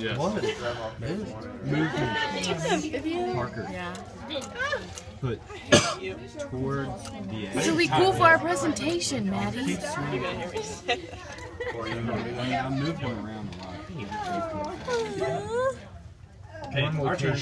Yes. What? Movement. Parker. Yeah. Put toward the edge. So we cool for our presentation, Maddie. Keep swinging. I moved him around a lot. Okay, our turn.